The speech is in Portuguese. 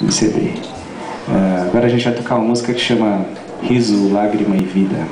no CD. Uh, agora a gente vai tocar uma música que chama Riso, Lágrima e Vida.